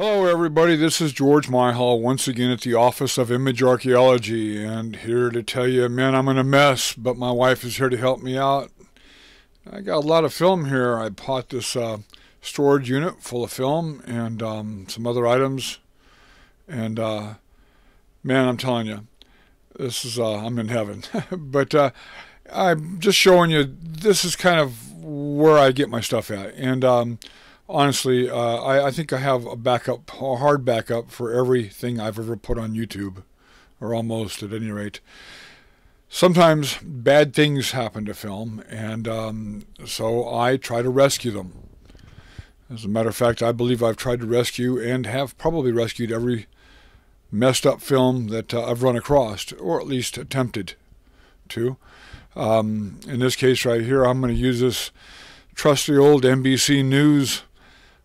Hello, everybody. This is George Myhall once again at the Office of Image Archaeology, and here to tell you, man, I'm in a mess, but my wife is here to help me out. I got a lot of film here. I bought this uh, storage unit full of film and um, some other items, and uh, man, I'm telling you, this is uh, I'm in heaven. but uh, I'm just showing you this is kind of where I get my stuff at, and. Um, honestly, uh, I, I, think I have a backup, a hard backup for everything I've ever put on YouTube, or almost at any rate. Sometimes bad things happen to film, and um, so I try to rescue them. As a matter of fact, I believe I've tried to rescue and have probably rescued every messed up film that uh, I've run across, or at least attempted to. Um, in this case right here, I'm going to use this trusty old NBC News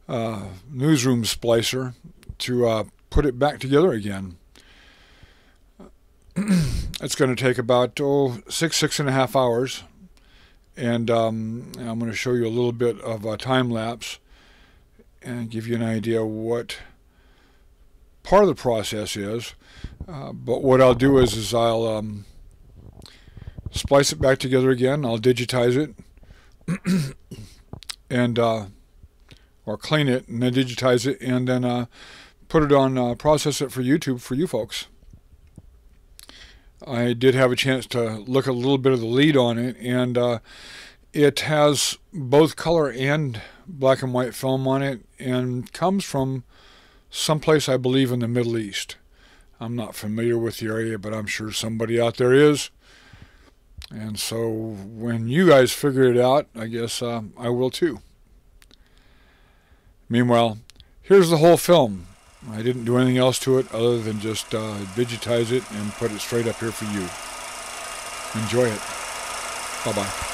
uh, newsroom splicer to uh, put it back together again. it's going to take about oh, six, six and a half hours. And um, I'm going to show you a little bit of a time lapse and give you an idea what part of the process is. Uh, but what I'll do is, is I'll um, splice it back together again. I'll digitize it. and uh, or clean it and then digitize it and then uh, put it on, uh, process it for YouTube for you folks. I did have a chance to look a little bit of the lead on it, and uh, it has both color and black and white film on it, and comes from someplace I believe in the Middle East. I'm not familiar with the area, but I'm sure somebody out there is. And so when you guys figure it out, I guess uh, I will too. Meanwhile, here's the whole film. I didn't do anything else to it other than just uh, digitize it and put it straight up here for you. Enjoy it. Bye-bye.